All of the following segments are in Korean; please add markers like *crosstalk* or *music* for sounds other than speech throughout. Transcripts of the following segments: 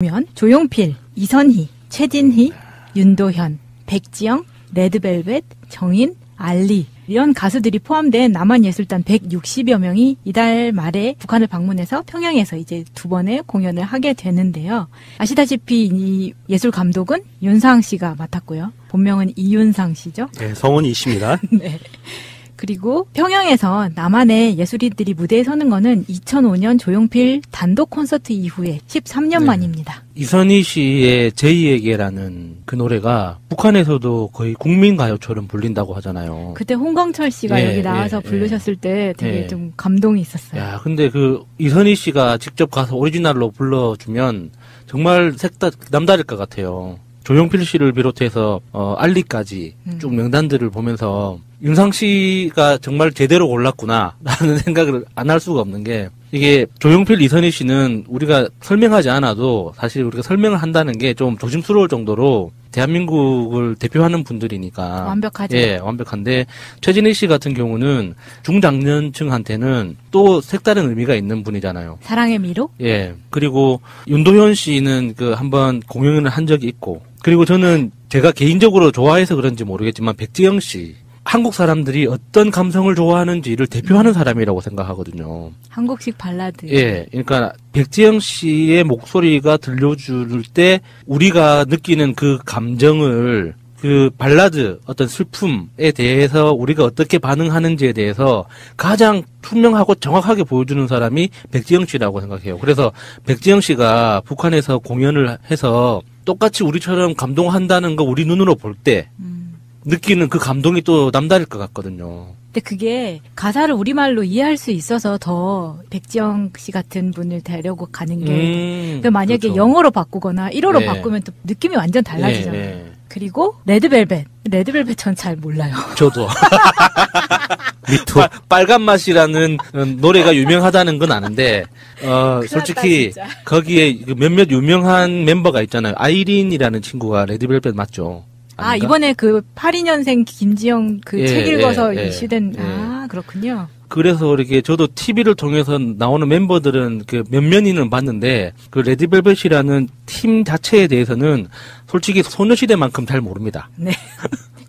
보면 조용필, 이선희, 최진희, 윤도현, 백지영, 레드벨벳, 정인, 알리 이런 가수들이 포함된 남한예술단 160여 명이 이달 말에 북한을 방문해서 평양에서 이제 두 번의 공연을 하게 되는데요. 아시다시피 이 예술 감독은 윤상 씨가 맡았고요. 본명은 이윤상 씨죠. 네, 성은 이 씨입니다. *laughs* 네. 그리고 평양에서 남한의 예술인들이 무대에 서는 거는 2005년 조용필 단독 콘서트 이후에 13년 네. 만입니다. 이선희 씨의 제2에게라는 그 노래가 북한에서도 거의 국민 가요처럼 불린다고 하잖아요. 그때 홍광철 씨가 예, 여기 나와서 예, 부르셨을 때 되게 예. 좀 감동이 있었어요. 야, 근데 그 이선희 씨가 직접 가서 오리지널로 불러주면 정말 색다 남다를 것 같아요. 조용필 씨를 비롯해서 어, 알리까지 음. 쭉 명단들을 보면서 윤상 씨가 정말 제대로 골랐구나라는 *laughs* 생각을 안 할 수가 없는 게 이게 조용필 이선희 씨는 우리가 설명하지 않아도 사실 우리가 설명을 한다는 게 좀 조심스러울 정도로 대한민국을 대표하는 분들이니까 완벽하죠. 예, 완벽한데 최진희 씨 같은 경우는 중장년층한테는 또 색다른 의미가 있는 분이잖아요. 사랑의 미로? 예. 그리고 윤도현 씨는 그 한번 공연을 한 적이 있고 그리고 저는 제가 개인적으로 좋아해서 그런지 모르겠지만 백지영 씨 한국 사람들이 어떤 감성을 좋아하는지를 대표하는 사람이라고 생각하거든요. 한국식 발라드. 예. 그러니까 백지영 씨의 목소리가 들려줄 때 우리가 느끼는 그 감정을 그 발라드 어떤 슬픔에 대해서 우리가 어떻게 반응하는지에 대해서 가장 투명하고 정확하게 보여주는 사람이 백지영 씨라고 생각해요. 그래서 백지영 씨가 북한에서 공연을 해서 똑같이 우리처럼 감동한다는 거 우리 눈으로 볼때 음. 느끼는 그 감동이 또 남다를 것 같거든요. 근데 그게 가사를 우리말로 이해할 수 있어서 더 백지영 씨 같은 분을 데려고 가는 게 음, 그 만약에 그렇죠. 영어로 바꾸거나 일어로 네. 바꾸면 또 느낌이 완전 달라지잖아요. 예, 예. 그리고 레드벨벳. 레드벨벳 전 잘 몰라요. *laughs* 저도. *laughs* 미투. 빠- 빨간 맛이라는 어, 노래가 유명하다는 건 아는데 어, 솔직히 났다. 거기에 그 몇몇 유명한 멤버가 있잖아요. 아이린이라는 친구가 레드벨벳 맞죠? 아, 아닌가? 이번에 그 82년생 김지영 그 예, 책 읽어서 예, 예. 이슈된, 예. 아, 그렇군요. 그래서 이렇게 저도 TV를 통해서 나오는 멤버들은 그 몇몇이는 봤는데 그 레드벨벳이라는 팀 자체에 대해서는 솔직히 소녀시대만큼 잘 모릅니다. *laughs* 네.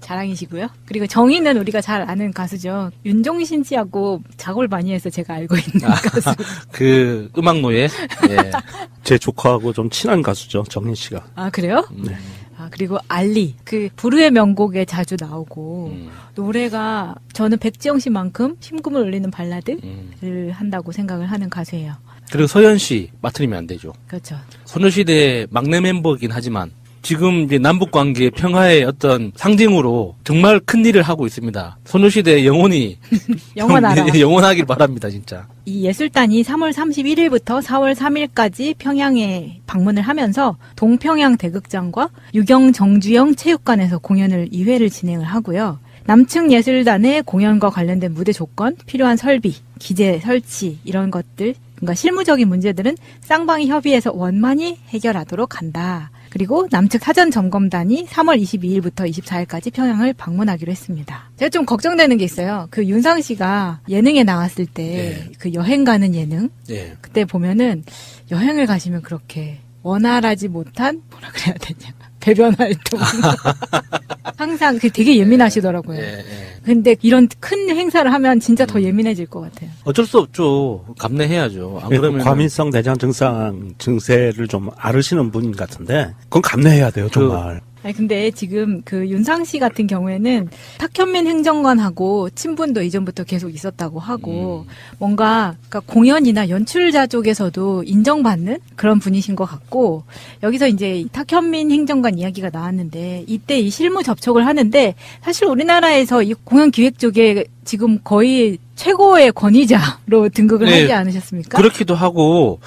자랑이시고요. 그리고 정희는 우리가 잘 아는 가수죠. 윤종신 씨하고 작업을 많이 해서 제가 알고 있는 가수. *laughs* 그 음악 노예. 예. *laughs* 제 조카하고 좀 친한 가수죠. 정인 씨가. 아, 그래요? 네. 아, 그리고 알리. 그 부르의 명곡에 자주 나오고 음, 노래가 저는 백지영 씨만큼 심금을 울리는 발라드를 음. 한다고 생각을 하는 가수예요. 그리고 서현 씨 빠뜨리면 안 되죠. 그렇죠. 소녀시대 막내 멤버이긴 하지만 지금 이제 남북 관계 평화의 어떤 상징으로 정말 큰 일을 하고 있습니다. 소녀시대 영원히 *laughs* 영원하라. 영원하길 바랍니다, 진짜. 이 예술단이 3월 31일부터 4월 3일까지 평양에 방문을 하면서 동평양 대극장과 유경 정주영 체육관에서 공연을 2회를 진행을 하고요. 남측 예술단의 공연과 관련된 무대 조건, 필요한 설비, 기재 설치 이런 것들, 그러니까 실무적인 문제들은 쌍방이 협의해서 원만히 해결하도록 한다. 그리고 남측 사전 점검단이 3월 22일부터 24일까지 평양을 방문하기로 했습니다. 제가 좀 걱정되는 게 있어요. 그 윤상 씨가 예능에 나왔을 때그 여행 가는 예능 예. 그때 보면은 여행을 가시면 그렇게 원활하지 못한 뭐라 그래야 되냐 배변 활동 *laughs* 항상 그 되게 예민하시더라고요. 예, 예. 근데 이런 큰 행사를 하면 진짜 더 예민해질 것 같아요. 어쩔 수 없죠. 감내해야죠. 안 그러면 그 과민성 대장 증상 증세를 좀 앓으시는 분 같은데 그건 감내해야 돼요 정말. 아니 근데 지금 그 윤상 씨 같은 경우에는 탁현민 행정관하고 친분도 이전부터 계속 있었다고 하고 뭔가 그러니까 공연이나 연출자 쪽에서도 인정받는 그런 분이신 것 같고 여기서 이제 이 탁현민 행정관 이야기가 나왔는데 이때 이 실무 접촉을 하는데 사실 우리나라에서 이 공연 기획 쪽에 지금 거의 최고의 권위자로 *laughs* 등극을 네. 하지 않으셨습니까? 그렇기도 하고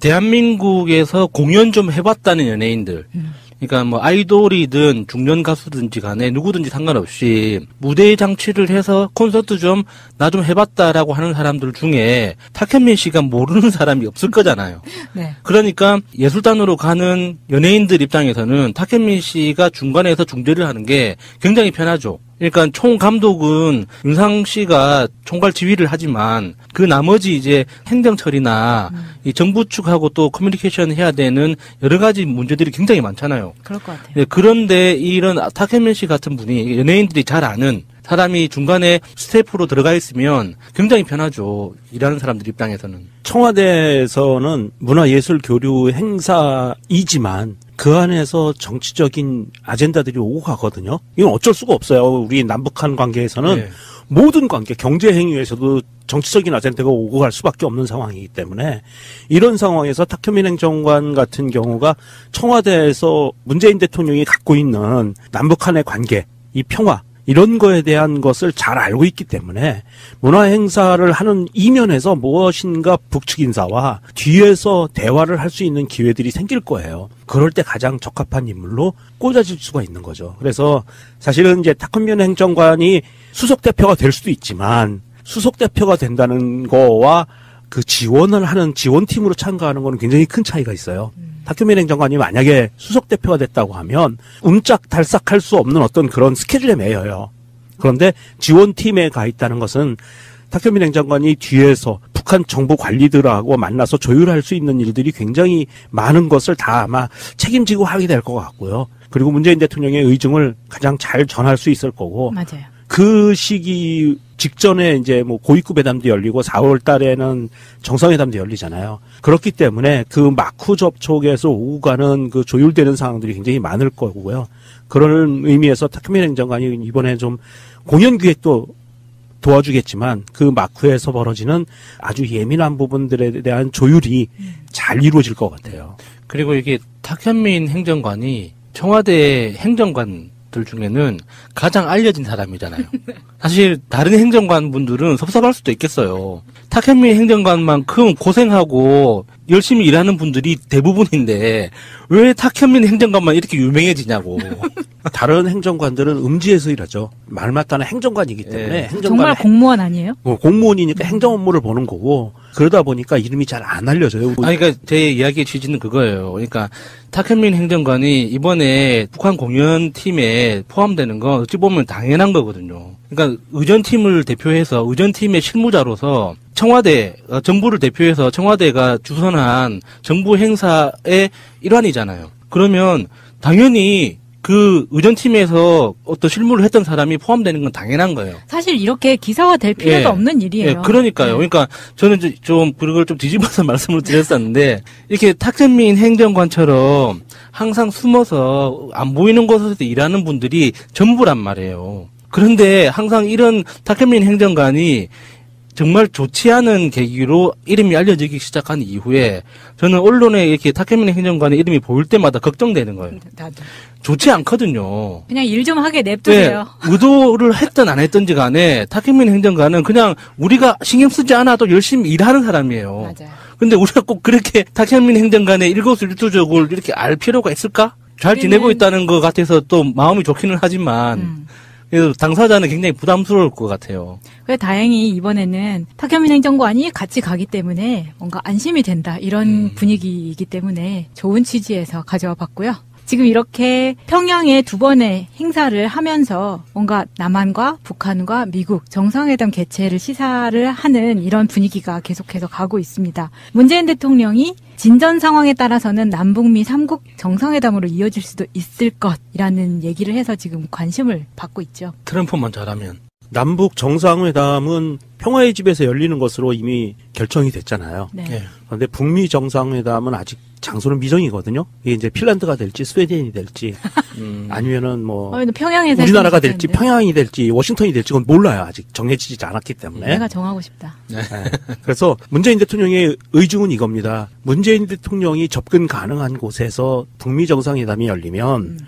대한민국에서 공연 좀 해봤다는 연예인들. 음. 그러니까 뭐 아이돌이든 중년 가수든지 간에 누구든지 상관없이 무대 장치를 해서 콘서트 좀나좀 해봤다라고 하는 사람들 중에 탁현민 씨가 모르는 사람이 없을 거잖아요. *laughs* 네. 그러니까 예술단으로 가는 연예인들 입장에서는 탁현민 씨가 중간에서 중재를 하는 게 굉장히 편하죠. 그러니까 총 감독은 윤상 씨가 총괄 지휘를 하지만 그 나머지 이제 행정 처리나 이 정부 측하고 또 커뮤니케이션 해야 되는 여러 가지 문제들이 굉장히 많잖아요. 그럴 것 같아요. 네, 그런데 이런 탁현민 씨 같은 분이 연예인들이 잘 아는 사람이 중간에 스태프로 들어가 있으면 굉장히 편하죠. 일하는 사람들 입장에서는. 청와대에서는 문화예술 교류 행사이지만 그 안에서 정치적인 아젠다들이 오고 가거든요. 이건 어쩔 수가 없어요. 우리 남북한 관계에서는 네. 모든 관계, 경제 행위에서도 정치적인 아젠다가 오고 갈 수밖에 없는 상황이기 때문에 이런 상황에서 탁현민 행정관 같은 경우가 청와대에서 문재인 대통령이 갖고 있는 남북한의 관계, 이 평화 이런 거에 대한 것을 잘 알고 있기 때문에 문화 행사를 하는 이면에서 무엇인가 북측 인사와 뒤에서 대화를 할 수 있는 기회들이 생길 거예요. 그럴 때 가장 적합한 인물로 꽂아질 수가 있는 거죠. 그래서 사실은 이제 탁현민 행정관이 수석 대표가 될 수도 있지만 수석 대표가 된다는 거와 그 지원을 하는 지원팀으로 참가하는 거는 굉장히 큰 차이가 있어요. 탁현민 행정관이 만약에 수석 대표가 됐다고 하면 움짝달싹할 수 없는 어떤 그런 스케줄에 매여요. 그런데 지원팀에 가 있다는 것은 탁현민 행정관이 뒤에서 북한 정부 관리들하고 만나서 조율할 수 있는 일들이 굉장히 많은 것을 다 아마 책임지고 하게 될 것 같고요. 그리고 문재인 대통령의 의중을 가장 잘 전할 수 있을 거고 맞아요. 그 시기 직전에 이제 뭐 고위급 회담도 열리고 4월 달에는 정상회담도 열리잖아요. 그렇기 때문에 그 마쿠 접촉에서 오고 가는 그 조율되는 상황들이 굉장히 많을 거고요. 그런 의미에서 탁현민 행정관이 이번에 좀 공연 기획도 도와주겠지만 그 마쿠에서 벌어지는 아주 예민한 부분들에 대한 조율이 잘 이루어질 것 같아요. 그리고 이게 탁현민 행정관이 청와대 행정관 들 중에는 가장 알려진 사람이잖아요. 사실 다른 행정관 분들은 섭섭할 수도 있겠어요. 탁현민 행정관만큼 고생하고 열심히 일하는 분들이 대부분인데 왜 탁현민 행정관만 이렇게 유명해지냐고. 다른 행정관들은 음지에서 일하죠. 말 맞다는 행정관이기 때문에 예. 행정관 정말 공무원 아니에요? 뭐 공무원이니까 행정 업무를 보는 거고 그러다 보니까 이름이 잘 안 알려져요. 아니, 그러니까 제 이야기의 취지는 그거예요. 그러니까 탁현민 행정관이 이번에 북한 공연 팀에 포함되는 건 어찌 보면 당연한 거거든요. 그러니까 의전팀을 대표해서 의전팀의 실무자로서 청와대 어, 정부를 대표해서 청와대가 주선한 정부 행사의 일환이잖아요. 그러면 당연히 그 의전팀에서 어떤 실무를 했던 사람이 포함되는 건 당연한 거예요. 사실 이렇게 기사화 될 필요도 예. 없는 일이에요. 예, 그러니까요. 네. 그러니까 저는 좀 그걸 좀 뒤집어서 *laughs* 말씀을 드렸었는데 이렇게 탁현민 행정관처럼 항상 숨어서 안 보이는 곳에서 일하는 분들이 전부란 말이에요. 그런데 항상 이런 탁현민 행정관이 정말 좋지 않은 계기로 이름이 알려지기 시작한 이후에 저는 언론에 이렇게 탁현민 행정관의 이름이 보일 때마다 걱정되는 거예요. 나도. 좋지 않거든요. 그냥 일 좀 하게 네, 냅두세요. 의도를 했든 안 했든지 간에 탁현민 행정관은 그냥 우리가 신경 쓰지 않아도 열심히 일하는 사람이에요. 맞아요. 근데 우리가 꼭 그렇게 탁현민 행정관의 일거수일투족을 이렇게 알 필요가 있을까? 잘 지내고 있다는 것 같아서 또 마음이 좋기는 하지만 음. 당사자는 굉장히 부담스러울 것 같아요. 그래 다행히 이번에는 탁현민 행정관이 같이 가기 때문에 뭔가 안심이 된다 이런 음. 분위기이기 때문에 좋은 취지에서 가져와 봤고요. 지금 이렇게 평양에 두 번의 행사를 하면서 뭔가 남한과 북한과 미국 정상회담 개최를 시사를 하는 이런 분위기가 계속해서 가고 있습니다. 문재인 대통령이 진전 상황에 따라서는 남북미 삼국 정상회담으로 이어질 수도 있을 것이라는 얘기를 해서 지금 관심을 받고 있죠. 트럼프만 잘하면. 남북 정상회담은 평화의 집에서 열리는 것으로 이미 결정이 됐잖아요. 네. 예. 그런데 북미 정상회담은 아직 장소는 미정이거든요. 이게 이제 핀란드가 될지 스웨덴이 될지 음. 아니면은 뭐 어, 근데 평양에서 우리나라가 될지. 평양이 될지 워싱턴이 될지 그건 몰라요. 아직 정해지지 않았기 때문에. 내가 정하고 싶다. 네. 그래서 문재인 대통령의 의중은 이겁니다. 문재인 대통령이 접근 가능한 곳에서 북미 정상회담이 열리면 음.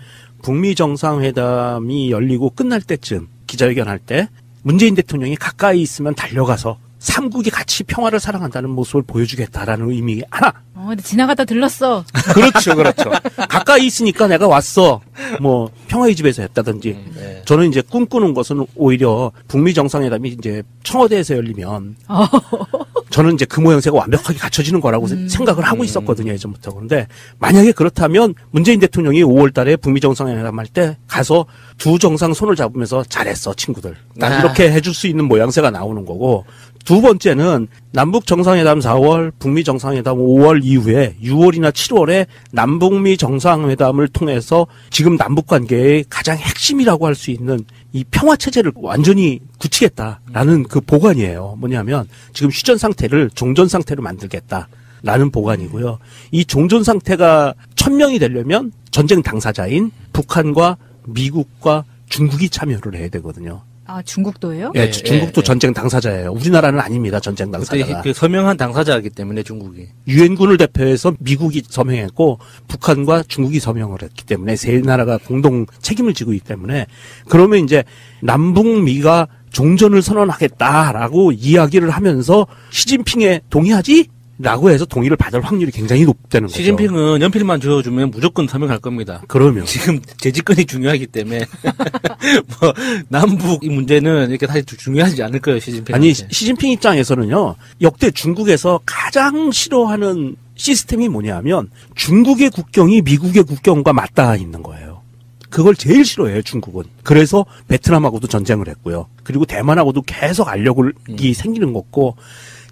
북미 정상회담이 열리고 끝날 때쯤 기자회견할 때 문재인 대통령이 가까이 있으면 달려가서 삼국이 같이 평화를 사랑한다는 모습을 보여주겠다라는 의미 하나. 어, 근데 지나가다 들렀어. 그렇죠, 그렇죠. 가까이 있으니까 내가 왔어. 뭐 평화의 집에서 했다든지. 네. 저는 이제 꿈꾸는 것은 오히려 북미 정상회담이 이제 청와대에서 열리면 어. *laughs* 저는 이제 그 모양새가 완벽하게 갖춰지는 거라고 생각을 하고 있었거든요 예전부터 그런데 만약에 그렇다면 문재인 대통령이 5월달에 북미 정상회담 할 때 가서 두 정상 손을 잡으면서 잘했어 친구들 난 아. 이렇게 해줄 수 있는 모양새가 나오는 거고 두 번째는 남북 정상회담 4월, 북미 정상회담 5월 이후에 6월이나 7월에 남북미 정상회담을 통해서 지금 남북 관계의 가장 핵심이라고 할 수 있는 이 평화 체제를 완전히 굳히겠다라는 그 보관이에요. 뭐냐면 지금 휴전 상태를 종전 상태로 만들겠다. 라는 보관이고요. 이 종전 상태가 천명이 되려면 전쟁 당사자인 북한과 미국과 중국이 참여를 해야 되거든요. 아, 중국도예요? 예, 예, 중국도 예. 전쟁 당사자예요. 우리나라는 아닙니다. 전쟁 당사자가. 그 서명한 당사자이기 때문에 중국이. 유엔군을 대표해서 미국이 서명했고 북한과 중국이 서명을 했기 때문에 세 나라가 공동 책임을 지고 있기 때문에 그러면 이제 남북미가 종전을 선언하겠다라고 이야기를 하면서 시진핑에 동의하지? 라고 해서 동의를 받을 확률이 굉장히 높다는 거죠. 시진핑은 연필만 주어주면 무조건 서명할 겁니다. 그러면 지금 재집권이 중요하기 때문에 *laughs* 뭐 남북 이 문제는 이렇게 사실 중요하지 않을 거예요 시진핑. 아니 시- 시진핑 입장에서는요 역대 중국에서 가장 싫어하는 시스템이 뭐냐면 중국의 국경이 미국의 국경과 맞닿아 있는 거예요. 그걸 제일 싫어해요 중국은. 그래서 베트남하고도 전쟁을 했고요. 그리고 대만하고도 계속 알력이 생기는 거고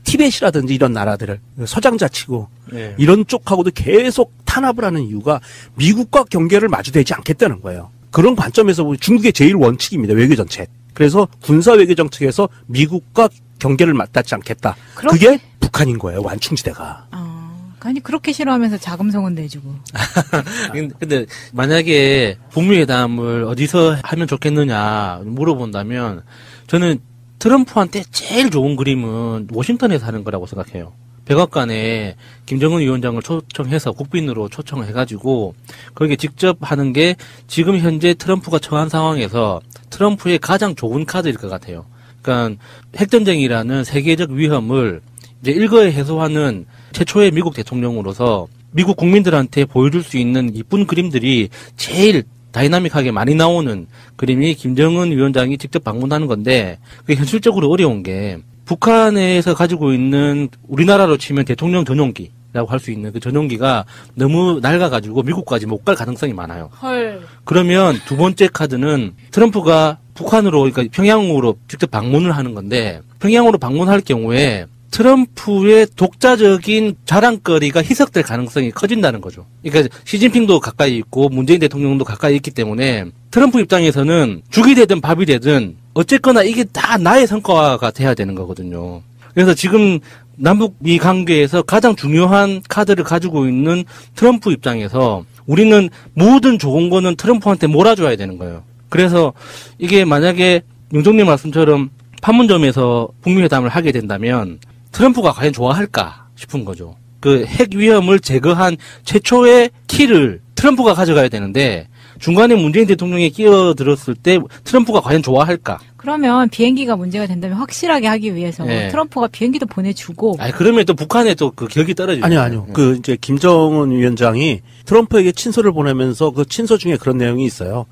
티벳이라든지 이런 나라들을 서장자치고 예. 이런 쪽하고도 계속 탄압을 하는 이유가 미국과 경계를 마주대지 않겠다는 거예요. 그런 관점에서 보면 중국의 제일 원칙입니다. 외교 정책. 그래서 군사 외교 정책에서 미국과 경계를 맞닿지 않겠다. 그렇게- 그게 북한인 거예요. 완충지대가. 아, 아니, 그렇게 싫어하면서 자금성은 내주고. *laughs* 근데- 근데 만약에 북미 회담을 어디서 하면 좋겠느냐 물어본다면 저는 트럼프한테 제일 좋은 그림은 워싱턴에서 하는 거라고 생각해요. 백악관에 김정은 위원장을 초청해서 국빈으로 초청을 해가지고 거기에 직접 하는 게 지금 현재 트럼프가 처한 상황에서 트럼프의 가장 좋은 카드일 것 같아요. 그러니까 핵전쟁이라는 세계적 위험을 이제 일거에 해소하는 최초의 미국 대통령으로서 미국 국민들한테 보여줄 수 있는 이쁜 그림들이 제일 다이나믹하게 많이 나오는 그림이 김정은 위원장이 직접 방문하는 건데 그게 현실적으로 어려운 게 북한에서 가지고 있는 우리나라로 치면 대통령 전용기 라고 할 수 있는 그 전용기가 너무 낡아가지고 미국까지 못 갈 가능성이 많아요. 헐. 그러면 두 번째 카드는 트럼프가 북한으로 그러니까 평양으로 직접 방문을 하는 건데 평양으로 방문할 경우에 트럼프의 독자적인 자랑거리가 희석될 가능성이 커진다는 거죠. 그러니까 시진핑도 가까이 있고 문재인 대통령도 가까이 있기 때문에 트럼프 입장에서는 죽이 되든 밥이 되든 어쨌거나 이게 다 나의 성과가 돼야 되는 거거든요. 그래서 지금 남북 미 관계에서 가장 중요한 카드를 가지고 있는 트럼프 입장에서 우리는 모든 좋은 거는 트럼프한테 몰아줘야 되는 거예요. 그래서 이게 만약에 용정님 말씀처럼 판문점에서 북미 회담을 하게 된다면 트럼프가 과연 좋아할까 싶은 거죠. 그 핵 위험을 제거한 최초의 키를 트럼프가 가져가야 되는데 중간에 문재인 대통령이 끼어들었을 때 트럼프가 과연 좋아할까? 그러면 비행기가 문제가 된다면 확실하게 하기 위해서 네. 트럼프가 비행기도 보내주고 아니 그러면 또 북한에 또 그 격이 떨어지죠. 아니요, 아니요. 그 이제 김정은 위원장이 트럼프에게 친서를 보내면서 그 친서 중에 그런 내용이 있어요.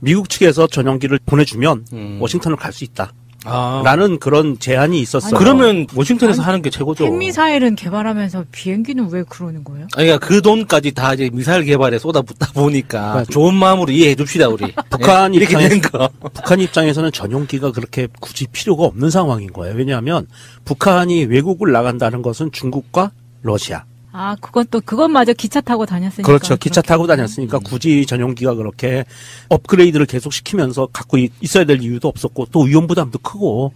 미국 측에서 전용기를 보내주면 음. 워싱턴을 갈 수 있다. 아, 라는 그런 제안이 있었어요. 그러면 워싱턴에서 아니, 하는 게 최고죠. 핵미사일은 개발하면서 비행기는 왜 그러는 거예요? 아니, 그러니까 그 돈까지 다 이제 미사일 개발에 쏟아붓다 보니까 그러니까 좋은 마음으로 이해해 줍시다 우리. *laughs* 북한 예, 된 거. 북한 입장에서는 전용기가 그렇게 굳이 필요가 없는 상황인 거예요. 왜냐하면 북한이 외국을 나간다는 것은 중국과 러시아. 아, 그것도, 그것마저 기차 타고 다녔으니까. 그렇죠. 기차 그렇게. 타고 다녔으니까 굳이 전용기가 그렇게 업그레이드를 계속 시키면서 갖고 있- 있어야 될 이유도 없었고 또 위험 부담도 크고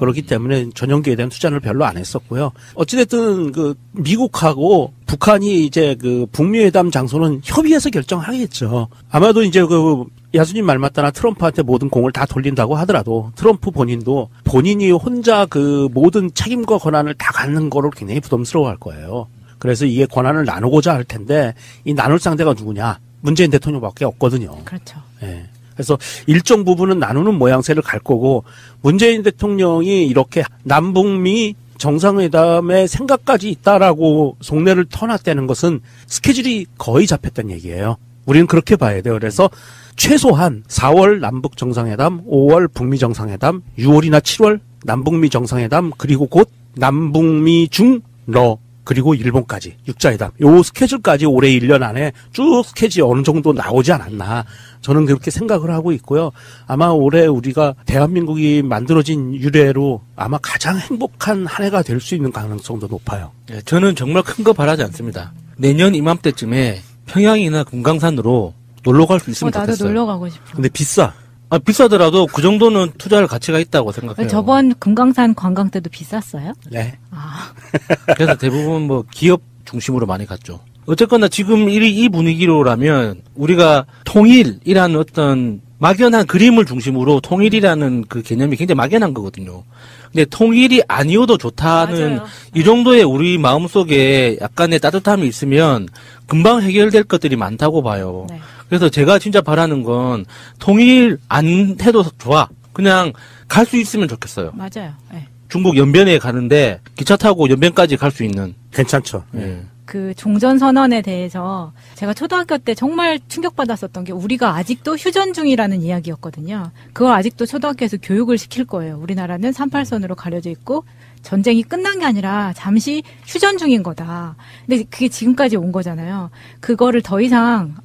그렇기 때문에 전용기에 대한 투자를 별로 안 했었고요. 어찌됐든 그 미국하고 북한이 이제 그 북미 회담 장소는 협의해서 결정하겠죠. 아마도 이제 그 야수님 말 맞다나 트럼프한테 모든 공을 다 돌린다고 하더라도 트럼프 본인도 본인이 혼자 그 모든 책임과 권한을 다 갖는 거를 굉장히 부담스러워할 거예요. 그래서 이게 권한을 나누고자 할 텐데 이 나눌 상대가 누구냐? 문재인 대통령밖에 없거든요. 그렇죠. 예. 그래서 일정 부분은 나누는 모양새를 갈 거고 문재인 대통령이 이렇게 남북미 정상회담의 생각까지 있다라고 속내를 터놨다는 것은 스케줄이 거의 잡혔다는 얘기예요. 우리는 그렇게 봐야 돼요. 그래서 최소한 4월 남북 정상회담, 5월 북미 정상회담, 6월이나 7월 남북미 정상회담, 그리고 곧 남북미 중러 그리고 일본까지 육자회담. 요 스케줄까지 올해 1년 안에 쭉 스케줄이 어느 정도 나오지 않았나. 저는 그렇게 생각을 하고 있고요. 아마 올해 우리가 대한민국이 만들어진 유래로 아마 가장 행복한 한 해가 될 수 있는 가능성도 높아요. 예, 저는 정말 큰 거 바라지 않습니다. 내년 이맘때쯤에 평양이나 금강산으로 놀러 갈수 어, 있으면 나도 좋겠어요. 놀러 가고 싶어. 근데 비싸. 아, 비싸더라도 그 정도는 투자할 가치가 있다고 생각해요. 저번 금강산 관광 때도 비쌌어요? 네. 아, *laughs* 그래서 대부분 뭐 기업 중심으로 많이 갔죠. 어쨌거나 지금 이, 이 분위기로라면 우리가 통일이라는 어떤 막연한 그림을 중심으로 통일이라는 그 개념이 굉장히 막연한 거거든요. 근데 통일이 아니어도 좋다는 맞아요. 이 정도의 우리 마음속에 약간의 따뜻함이 있으면 금방 해결될 것들이 많다고 봐요. 네. 그래서 제가 진짜 바라는 건 통일 안 해도 좋아. 그냥 갈 수 있으면 좋겠어요. 맞아요. 네. 중국 연변에 가는데 기차 타고 연변까지 갈 수 있는. 괜찮죠. 예. 그 종전 선언에 대해서 제가 초등학교 때 정말 충격받았었던 게 우리가 아직도 휴전 중이라는 이야기였거든요. 그걸 아직도 초등학교에서 교육을 시킬 거예요. 우리나라는 38선으로 가려져 있고 전쟁이 끝난 게 아니라 잠시 휴전 중인 거다. 근데 그게 지금까지 온 거잖아요. 그거를 더 이상